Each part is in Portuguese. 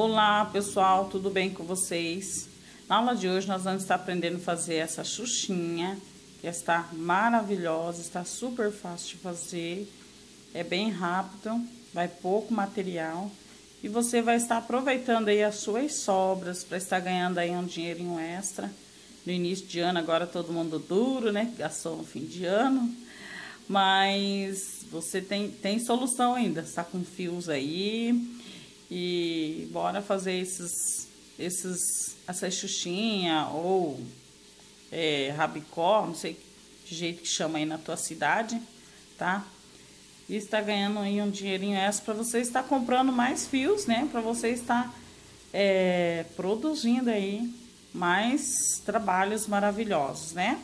Olá pessoal, tudo bem com vocês? Na aula de hoje nós vamos estar aprendendo a fazer essa xuxinha, que está maravilhosa, está super fácil de fazer, é bem rápido, vai pouco material e você vai estar aproveitando aí as suas sobras para estar ganhando aí um dinheirinho extra. No início de ano agora todo mundo duro, né? Gastou no fim de ano, mas você tem, tem solução ainda, está com fios aí e bora fazer esses, esses, essa xuxinha ou é, rabicó, não sei que jeito que chama aí na tua cidade, tá? E está ganhando aí um dinheirinho extra para você estar comprando mais fios, né? Para você estar é, produzindo aí mais trabalhos maravilhosos, né?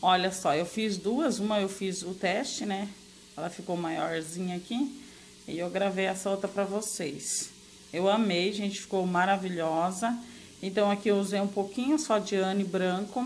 Olha só, eu fiz duas, uma eu fiz o teste, né? Ela ficou maiorzinha aqui e eu gravei essa outra para vocês. Eu amei, gente, ficou maravilhosa. Então, aqui eu usei um pouquinho só de ane branco.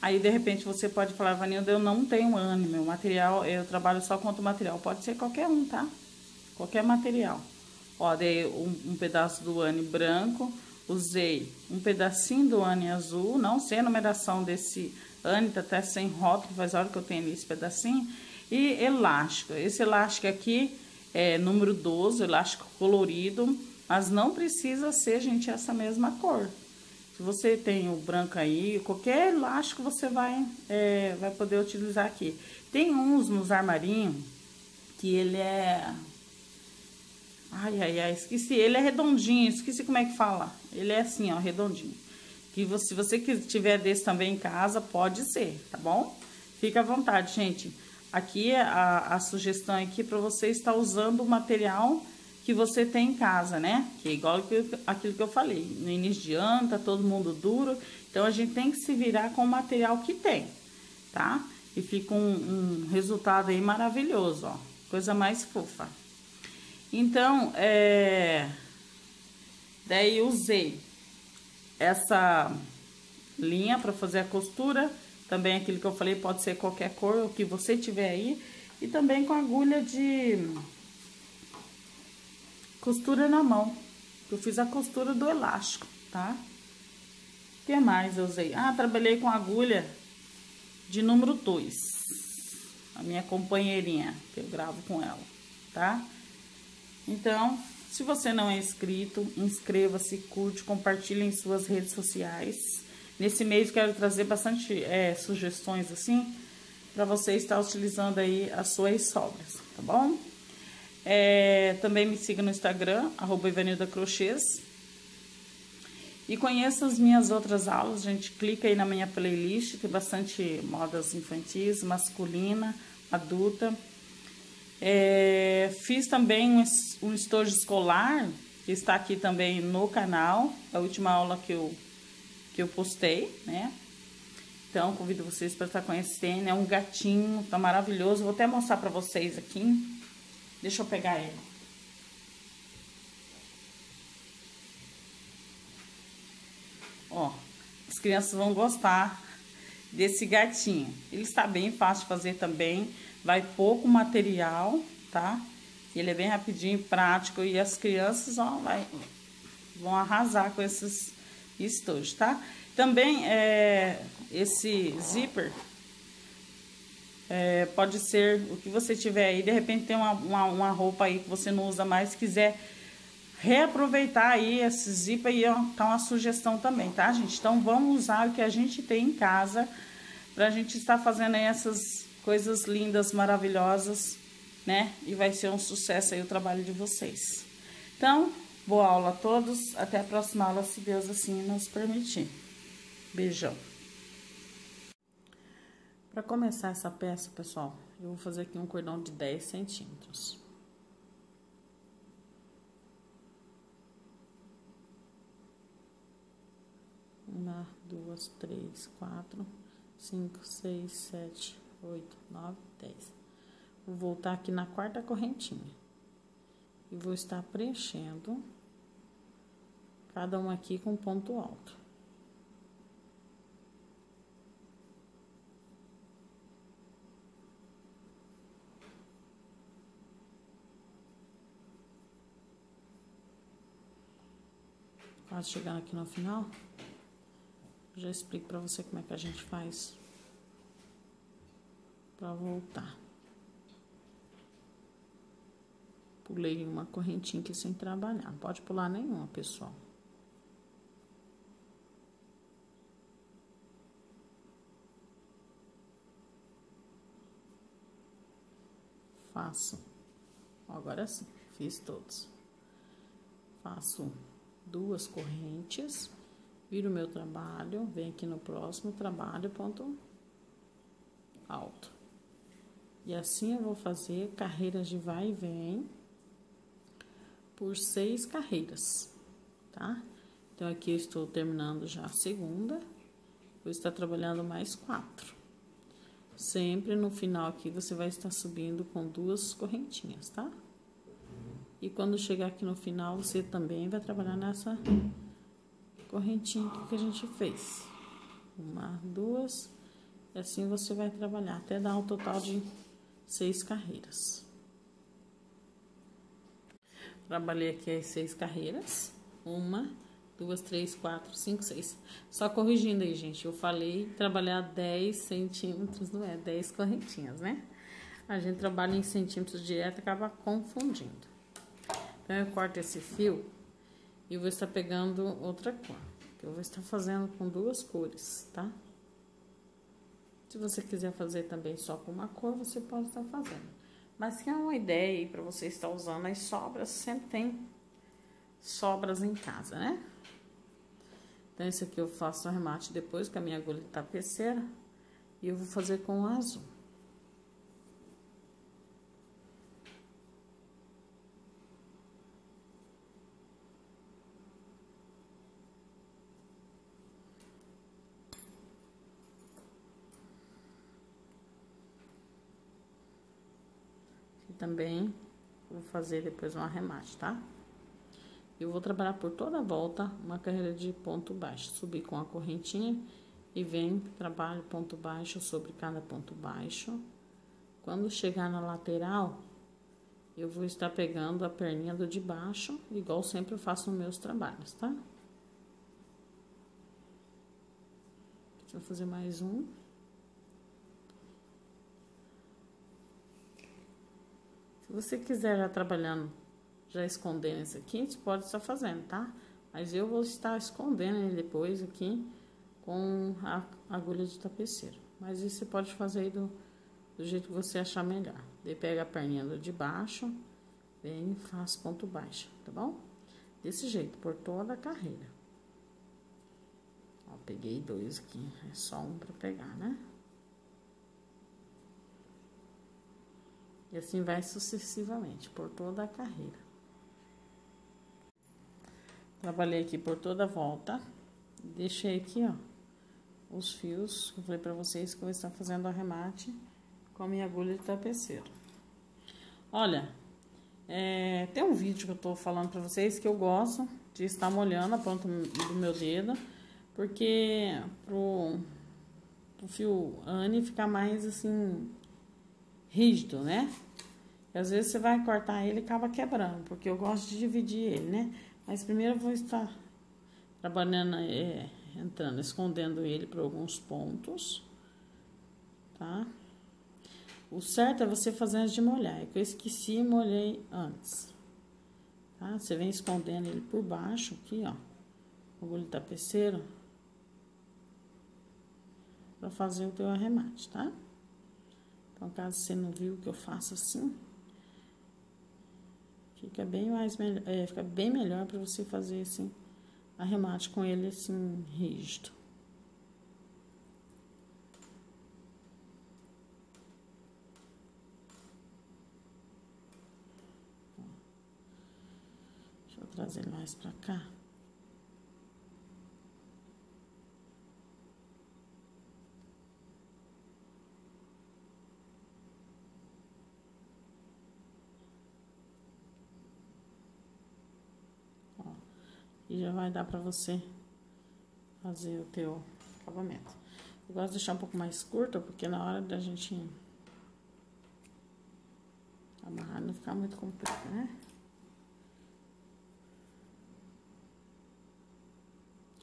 Aí, de repente, você pode falar, Vanilda, eu não tenho ane, meu material, eu trabalho só com o material. Pode ser qualquer um, tá? Qualquer material. Ó, dei um, um pedaço do ane branco, usei um pedacinho do ane azul, não sei a numeração desse ane, tá até sem rótulo, faz hora que eu tenho esse pedacinho. E elástico, esse elástico aqui é número 12, elástico colorido mas não precisa ser, gente, essa mesma cor. Se você tem o branco aí, qualquer elástico você vai, é, vai poder utilizar aqui. Tem uns nos armarinhos que ele é... Ai, ai, ai, esqueci. Ele é redondinho, esqueci como é que fala. Ele é assim, ó, redondinho. Que você, se você tiver desse também em casa, pode ser, tá bom? Fica à vontade, gente. Aqui a, a sugestão aqui para você estar usando o material que você tem em casa, né? Que é igual aquilo que eu falei. No início de ano, tá todo mundo duro. Então, a gente tem que se virar com o material que tem, tá? E fica um, um resultado aí maravilhoso, ó. Coisa mais fofa. Então, é... Daí, usei essa linha para fazer a costura. Também aquilo que eu falei, pode ser qualquer cor, o que você tiver aí. E também com agulha de costura na mão. Eu fiz a costura do elástico, tá? O que mais eu usei? Ah, trabalhei com agulha de número 2. A minha companheirinha, que eu gravo com ela, tá? Então, se você não é inscrito, inscreva-se, curte, compartilhe em suas redes sociais. Nesse mês quero trazer bastante é, sugestões assim, para você estar utilizando aí as suas sobras, tá bom? É, também me siga no Instagram, arroba Ivanilda Crochês. E conheça as minhas outras aulas, gente. Clica aí na minha playlist, tem bastante modas infantis, masculina, adulta. É, fiz também um, estojo escolar, que está aqui também no canal. A última aula que eu, que eu postei, né? Então, convido vocês para estar conhecendo. É um gatinho, tá maravilhoso. Vou até mostrar para vocês aqui. Deixa eu pegar ele. Ó, as crianças vão gostar desse gatinho. Ele está bem fácil de fazer também, vai pouco material, tá? Ele é bem rapidinho, prático e as crianças, ó, vai, vão arrasar com esses estojos, tá? Também, é, esse zíper é, pode ser o que você tiver aí, de repente tem uma, uma, uma, roupa aí que você não usa mais, quiser reaproveitar aí esse zip aí, ó, tá uma sugestão também, tá, gente? Então, vamos usar o que a gente tem em casa pra gente estar fazendo aí essas coisas lindas, maravilhosas, né? E vai ser um sucesso aí o trabalho de vocês. Então, boa aula a todos, até a próxima aula, se Deus assim nos permitir. Beijão. Para começar essa peça, pessoal, eu vou fazer aqui um cordão de 10 centímetros. Uma, duas, três, quatro, cinco, seis, sete, oito, nove, dez. Vou voltar aqui na quarta correntinha. E vou estar preenchendo cada um aqui com ponto alto. Quase chegando aqui no final. Já explico pra você como é que a gente faz pra voltar. Pulei uma correntinha aqui sem trabalhar. Não pode pular nenhuma, pessoal. Faço. Agora sim, fiz todos. Faço duas correntes, viro meu trabalho, venho aqui no próximo trabalho, ponto alto. E assim eu vou fazer carreiras de vai e vem por seis carreiras, tá? Então, aqui eu estou terminando já a segunda, vou estar trabalhando mais quatro. Sempre no final aqui você vai estar subindo com duas correntinhas, tá? E quando chegar aqui no final, você também vai trabalhar nessa correntinha que a gente fez. Uma, duas, e assim você vai trabalhar até dar um total de seis carreiras. Trabalhei aqui as seis carreiras. Uma, duas, três, quatro, cinco, seis. Só corrigindo aí, gente. Eu falei trabalhar 10 centímetros, não é? 10 correntinhas, né? A gente trabalha em centímetros direto acaba confundindo. Eu corto esse fio e vou estar pegando outra cor. Que eu vou estar fazendo com duas cores, tá? Se você quiser fazer também só com uma cor, você pode estar fazendo. Mas que é uma ideia aí para você estar usando as sobras, sempre tem sobras em casa, né? Então, esse aqui eu faço o arremate depois com a minha agulha tapeceira e eu vou fazer com o azul. Também vou fazer depois um arremate, tá? Eu vou trabalhar por toda a volta uma carreira de ponto baixo. Subir com a correntinha e vem, trabalho ponto baixo sobre cada ponto baixo. Quando chegar na lateral, eu vou estar pegando a perninha do de baixo, igual sempre eu faço nos meus trabalhos, tá? Eu fazer mais um. Se você quiser já trabalhando, já escondendo esse aqui, a gente pode estar fazendo, tá? Mas eu vou estar escondendo ele depois aqui com a agulha de tapeceiro. Mas isso você pode fazer aí do, do jeito que você achar melhor. Daí pega a perninha do de baixo, vem e faz ponto baixo, tá bom? Desse jeito, por toda a carreira. Ó, peguei dois aqui, é só um pra pegar, né? E assim vai sucessivamente, por toda a carreira. Trabalhei aqui por toda a volta. Deixei aqui, ó, os fios. Eu falei pra vocês que eu vou estar fazendo arremate com a minha agulha de tapeceiro. Olha, é, tem um vídeo que eu tô falando pra vocês que eu gosto de estar molhando a ponta do meu dedo. Porque pro, pro fio Anne ficar mais assim rígido, né? E às vezes você vai cortar ele e acaba quebrando, porque eu gosto de dividir ele, né? Mas primeiro eu vou estar trabalhando, é, entrando, escondendo ele por alguns pontos, tá? O certo é você fazer antes de molhar, é que eu esqueci e molhei antes, tá? Você vem escondendo ele por baixo aqui, ó, o agulho tapeceiro, pra fazer o teu arremate, tá? Caso você não viu que eu faço assim, fica bem mais é, fica bem melhor para você fazer assim arremate com ele assim rígido. Deixa eu trazer mais para cá. E já vai dar pra você fazer o teu acabamento. Eu gosto de deixar um pouco mais curto, porque na hora da gente amarrar não ficar muito comprido, né?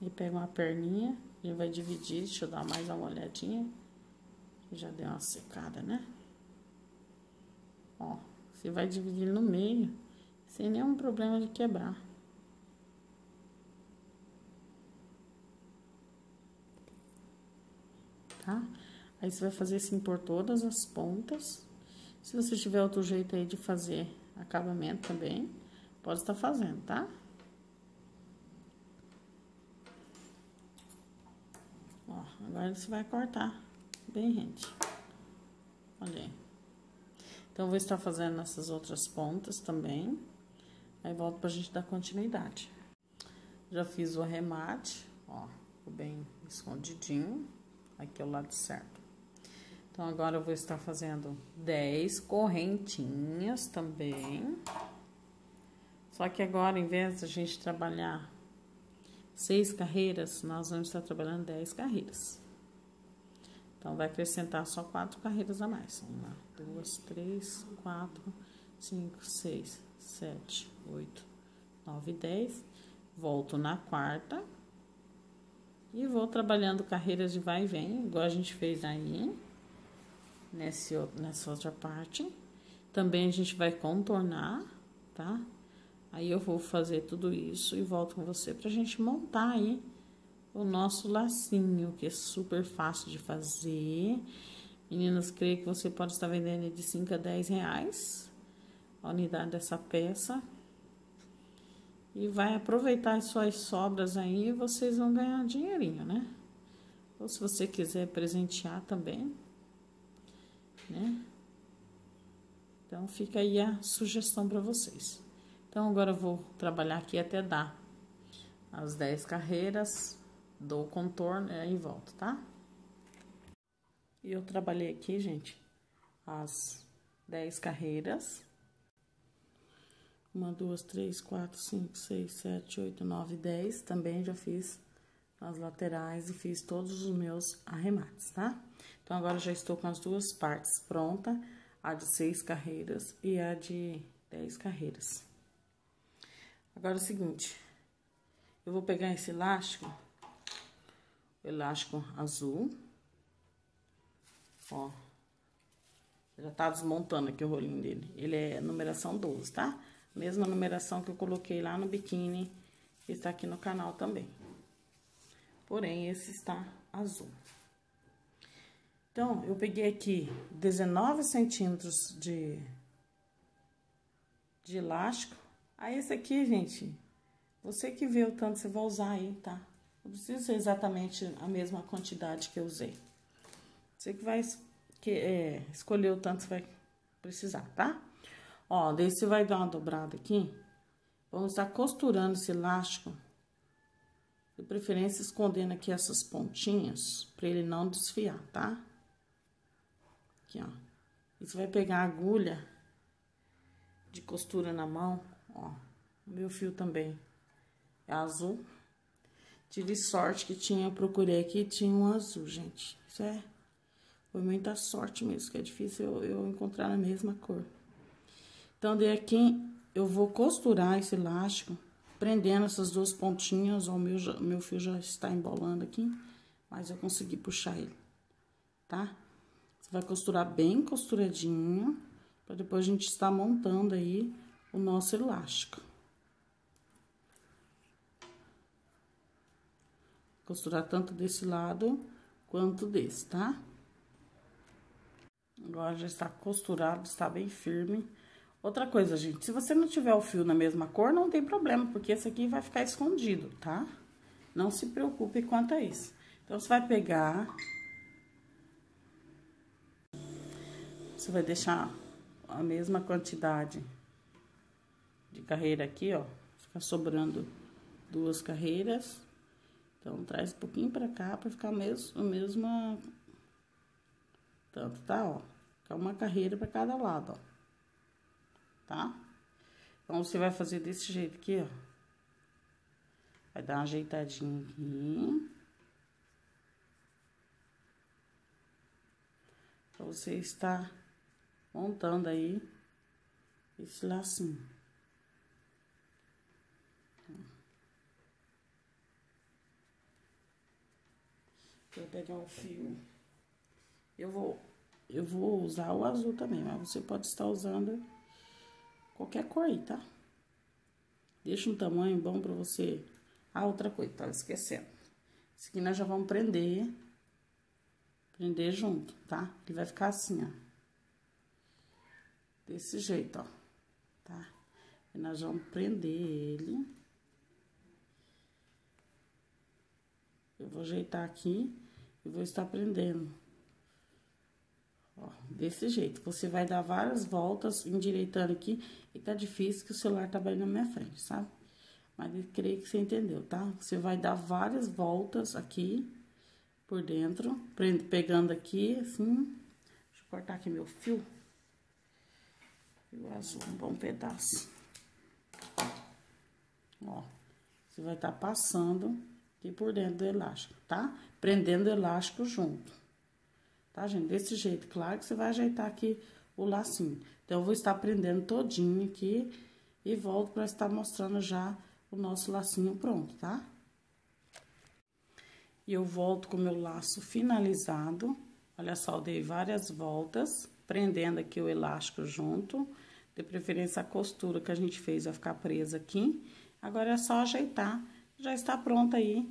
E pega uma perninha e vai dividir, deixa eu dar mais uma olhadinha. Já deu uma secada, né? Ó, você vai dividir no meio, sem nenhum problema de quebrar. Tá? Aí você vai fazer assim por todas as pontas. Se você tiver outro jeito aí de fazer acabamento também, pode estar fazendo, tá? Ó, agora você vai cortar bem rente. Olha aí. Então, vou estar fazendo nessas outras pontas também. Aí, volto pra gente dar continuidade. Já fiz o arremate, ó, ficou bem escondidinho. Aqui é o lado certo. Então, agora eu vou estar fazendo 10 correntinhas também. Só que agora, em vez de a gente trabalhar seis carreiras, nós vamos estar trabalhando 10 carreiras. Então, vai acrescentar só quatro carreiras a mais. Uma, duas, três, quatro, cinco, seis, sete, oito, nove, dez. Volto na quarta. E vou trabalhando carreiras de vai e vem, igual a gente fez aí nesse, nessa outra parte. Também a gente vai contornar, tá? Aí eu vou fazer tudo isso e volto com você pra gente montar aí o nosso lacinho, que é super fácil de fazer. Meninas, creio que você pode estar vendendo de 5 a 10 reais a unidade dessa peça. E vai aproveitar as suas sobras aí e vocês vão ganhar dinheirinho, né? Ou se você quiser presentear também, né? Então, fica aí a sugestão para vocês. Então, agora eu vou trabalhar aqui até dar as 10 carreiras, dou o contorno e aí volto, tá? E eu trabalhei aqui, gente, as 10 carreiras. Uma, duas, três, quatro, cinco, seis, sete, oito, nove, dez. Também já fiz as laterais e fiz todos os meus arremates, tá? Então, agora já estou com as duas partes pronta, a de seis carreiras e a de dez carreiras. Agora, é o seguinte, eu vou pegar esse elástico, elástico azul, ó, já tá desmontando aqui o rolinho dele, ele é numeração 12, tá? Mesma numeração que eu coloquei lá no biquíni, que está aqui no canal também. Porém, esse está azul. Então, eu peguei aqui 19 centímetros de, de elástico. Aí, esse aqui, gente, você que vê o tanto você vai usar aí, tá? Não precisa ser exatamente a mesma quantidade que eu usei. Você que vai que, é, escolher o tanto você vai precisar, tá? Ó, daí você vai dar uma dobrada aqui. Vamos estar costurando esse elástico de preferência, escondendo aqui essas pontinhas, pra ele não desfiar, tá? Aqui, ó. E você vai pegar a agulha de costura na mão, ó. O meu fio também é azul. Tive sorte que tinha, procurei aqui, tinha um azul, gente. Isso é, foi muita sorte mesmo, que é difícil eu, eu encontrar na mesma cor. Então, aqui, eu vou costurar esse elástico prendendo essas duas pontinhas, o meu, meu fio já está embolando aqui, mas eu consegui puxar ele, tá? Você vai costurar bem costuradinho, para depois a gente estar montando aí o nosso elástico. Costurar tanto desse lado quanto desse, tá? Agora já está costurado, está bem firme. Outra coisa, gente, se você não tiver o fio na mesma cor, não tem problema, porque esse aqui vai ficar escondido, tá? Não se preocupe quanto a isso. Então, você vai pegar... Você vai deixar a mesma quantidade de carreira aqui, ó. Fica sobrando duas carreiras. Então, traz um pouquinho pra cá pra ficar mesmo, o mesmo tanto, tá? Ó, fica uma carreira pra cada lado, ó tá? Então, você vai fazer desse jeito aqui, ó. Vai dar uma ajeitadinha aqui. Pra você estar montando aí esse lacinho. Vou pegar o fio. Eu vou, eu vou usar o azul também, mas você pode estar usando qualquer cor aí, tá? Deixa um tamanho bom pra você. Ah, outra coisa, tava esquecendo. Esse aqui nós já vamos prender. Prender junto, tá? Ele vai ficar assim, ó. Desse jeito, ó. Tá? E nós vamos prender ele. Eu vou ajeitar aqui e vou estar prendendo. Ó, desse jeito. Você vai dar várias voltas, endireitando aqui. E tá difícil que o celular tá bem na minha frente, sabe? Mas eu creio que você entendeu, tá? Você vai dar várias voltas aqui por dentro, pegando aqui, assim. Deixa eu cortar aqui meu fio. Fio azul, um bom pedaço. Ó, você vai estar tá passando aqui por dentro do elástico, tá? Prendendo o elástico junto. Tá, gente? Desse jeito, claro que você vai ajeitar aqui o lacinho. Então, eu vou estar prendendo todinho aqui e volto para estar mostrando já o nosso lacinho pronto, tá? E eu volto com o meu laço finalizado. Olha só, dei várias voltas, prendendo aqui o elástico junto. De preferência, a costura que a gente fez vai ficar presa aqui. Agora, é só ajeitar já está pronta aí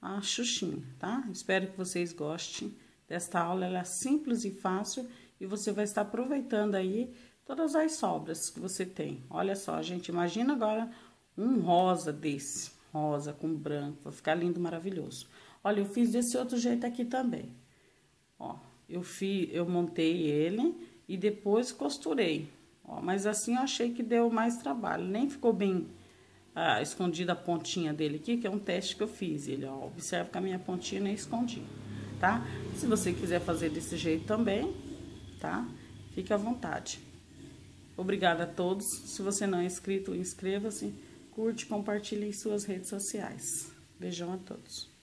a xuxinha, tá? Espero que vocês gostem desta aula, ela é simples e fácil e você vai estar aproveitando aí todas as sobras que você tem. Olha só, gente, imagina agora um rosa desse, rosa com branco, vai ficar lindo, maravilhoso. Olha, eu fiz desse outro jeito aqui também. Ó, eu fiz, eu montei ele e depois costurei. Ó, mas assim eu achei que deu mais trabalho, nem ficou bem ah, escondida a pontinha dele aqui, que é um teste que eu fiz. Ele, ó, observa que a minha pontinha nem escondi, tá? Se você quiser fazer desse jeito também, tá? Fique à vontade. Obrigada a todos. Se você não é inscrito, inscreva-se, curte, compartilhe em suas redes sociais. Beijão a todos.